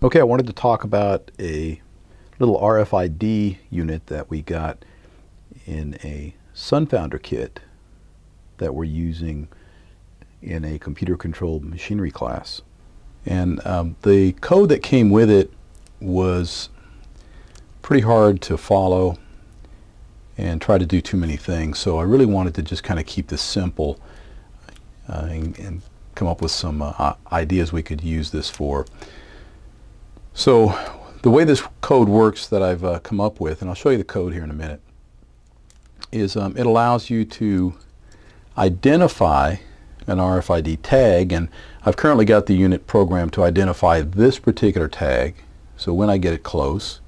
Okay, I wanted to talk about a little RFID unit that we got in a Sunfounder kit that we're using in a computer controlled machinery class. And um, the code that came with it was pretty hard to follow and try to do too many things. So I really wanted to just kind of keep this simple uh, and, and, come up with some uh, ideas we could use this for. So the way this code works that I've uh, come up with, and I'll show you the code here in a minute, is um, it allows you to identify an RFID tag, and I've currently got the unit programmed to identify this particular tag. So when I get it close,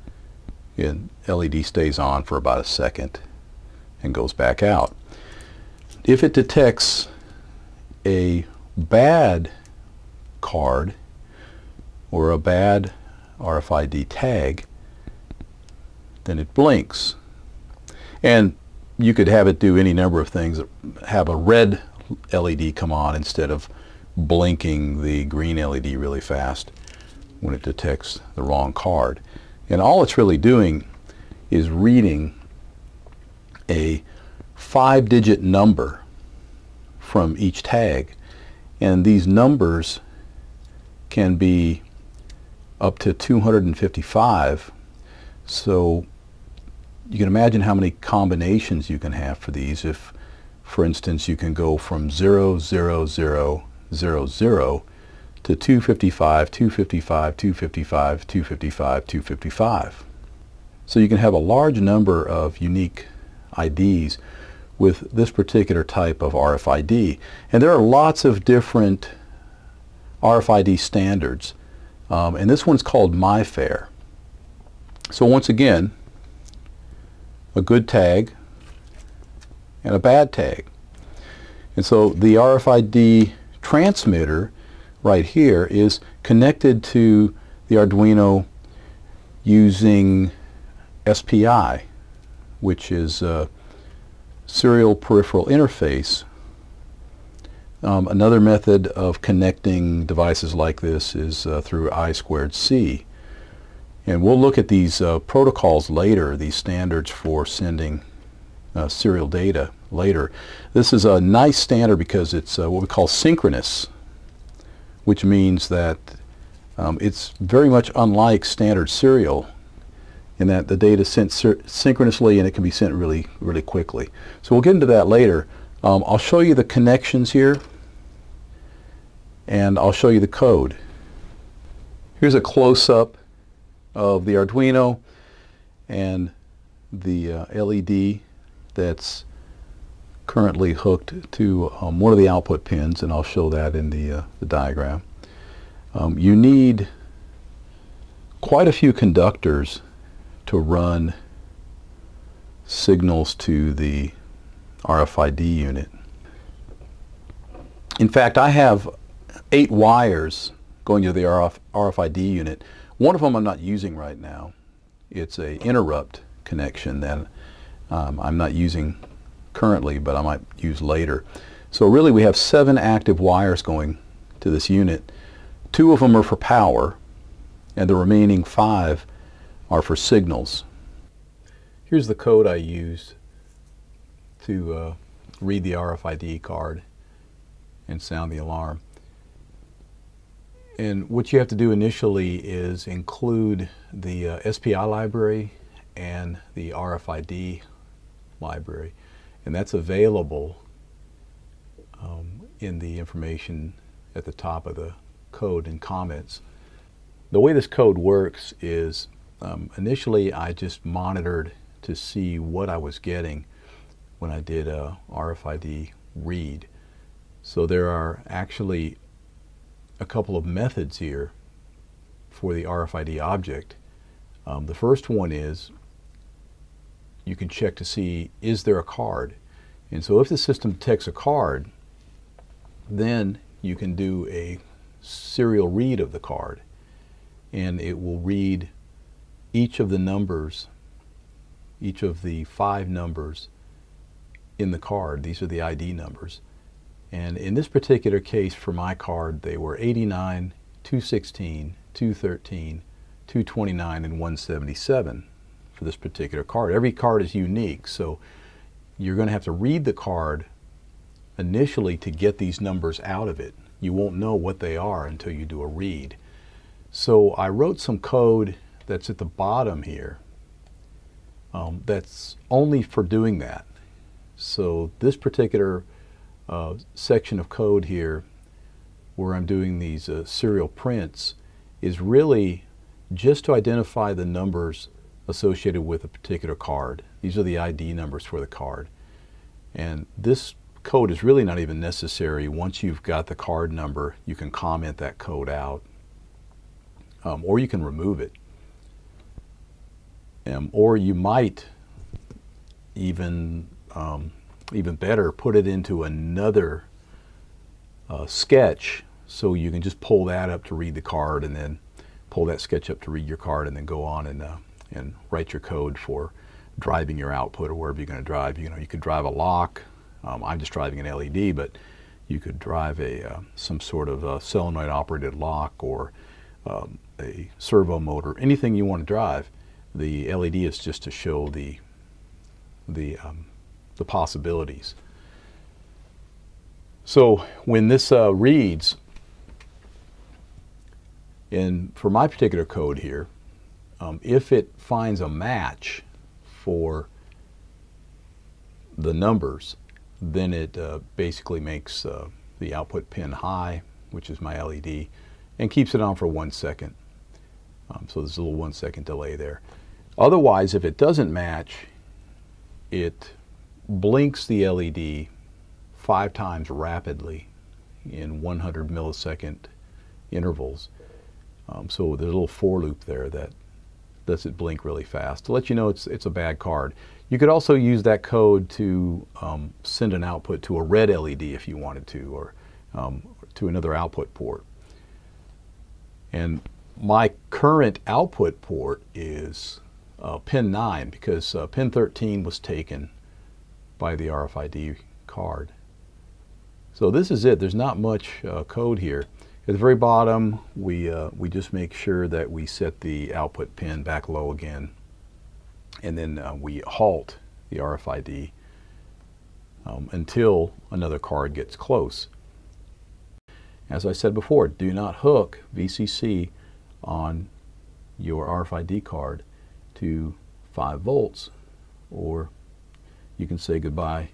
it LED stays on for about a second and goes back out. If it detects a bad card or a bad RFID tag, then it blinks. And you could have it do any number of things. Have a red LED come on instead of blinking the green LED really fast when it detects the wrong card. And all it's really doing is reading a five-digit number from each tag. And these numbers can be up to 255. So you can imagine how many combinations you can have for these. If, for instance, you can go from 0, 0, 0, 0, 0 to 255, 255, 255, 255, 255. So you can have a large number of unique IDs with this particular type of RFID. And there are lots of different RFID standards. Um, and this one's called MIFARE. So once again, a good tag and a bad tag. And so the RFID transmitter right here is connected to the Arduino using SPI, which is a serial peripheral interface. Um, another method of connecting devices like this is uh, through I squared C. And we'll look at these uh, protocols later, these standards for sending uh, serial data later. This is a nice standard because it's uh, what we call synchronous, which means that um, it's very much unlike standard serial in that the data is sent synchronously and it can be sent really, really quickly. So we'll get into that later. Um, I'll show you the connections here and I'll show you the code. Here's a close-up of the Arduino and the uh, LED that's currently hooked to um, one of the output pins and I'll show that in the, uh, the diagram. Um, you need quite a few conductors to run signals to the RFID unit. In fact, I have eight wires going to the RF, RFID unit one of them I'm not using right now. It's a interrupt connection that um, I'm not using currently, but I might use later. So really we have seven active wires going to this unit. Two of them are for power, and the remaining five are for signals. Here's the code I used to uh, read the RFID card and sound the alarm. And what you have to do initially is include the uh, SPI library and the RFID library. And that's available um, in the information at the top of the code and comments. The way this code works is um, initially I just monitored to see what I was getting when I did a RFID read. So there are actually a couple of methods here for the RFID object. Um, the first one is you can check to see is there a card. And so if the system detects a card, then you can do a serial read of the card. And it will read each of the numbers, each of the five numbers in the card. These are the ID numbers. And in this particular case for my card, they were 89, 216, 213, 229, and 177 for this particular card. Every card is unique, so you're going to have to read the card initially to get these numbers out of it. You won't know what they are until you do a read. So I wrote some code that's at the bottom here um, that's only for doing that. So this particular uh, section of code here where I'm doing these uh, serial prints is really just to identify the numbers associated with a particular card. These are the ID numbers for the card. And this code is really not even necessary. Once you've got the card number, you can comment that code out. Um, or you can remove it. Um, or you might even, um, even better, put it into another uh, sketch so you can just pull that up to read the card and then pull that sketch up to read your card and then go on and, uh, and write your code for driving your output or wherever you're going to drive. You know, you could drive a lock. Um, I'm just driving an LED, but you could drive a uh, some sort of a solenoid operated lock or um, a servo motor, anything you want to drive. The LED is just to show the the um, the possibilities. So when this uh, reads, and for my particular code here, um, if it finds a match for the numbers, then it uh, basically makes uh, the output pin high, which is my LED, and keeps it on for one second. Um, so there's a little one second delay there. Otherwise, if it doesn't match, it blinks the LED five times rapidly in 100 millisecond intervals. Um, so there's a little for loop there that lets it blink really fast to let you know it's, it's a bad card. You could also use that code to um, send an output to a red LED if you wanted to, or um, to another output port. And my current output port is uh, pin 9 because uh, pin 13 was taken by the RFID card. So this is it. There's not much uh, code here. At the very bottom, we, uh, we just make sure that we set the output pin back low again. And then uh, we halt the RFID um, until another card gets close. As I said before, do not hook VCC on your RFID card to 5 volts or you can say goodbye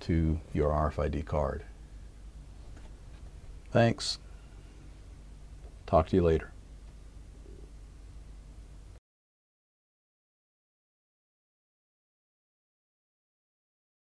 to your RFID card. Thanks. Talk to you later.